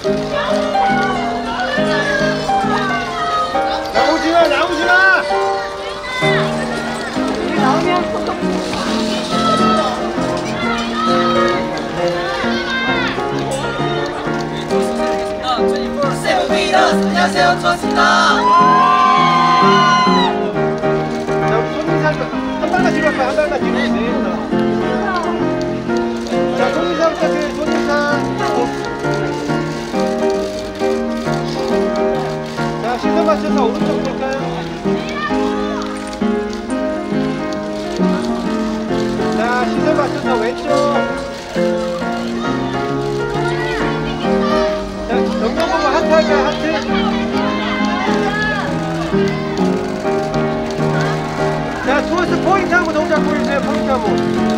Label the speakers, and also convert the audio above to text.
Speaker 1: 찍었어. 나오지 마, 나오지 마!
Speaker 2: 나오면 포토
Speaker 3: 안녕하세요, 좋았습니다.
Speaker 1: 한 발만 뒤로 할까요? 한 발만 뒤로. 네. 맞춰서 오른쪽 볼까요? 자, 시선 맞춰서 왼쪽. 자, 정면 보고 하트 할까요? 하트. 자, 투어스 포인트 하고 동작 보여주세요. 포인트 하고.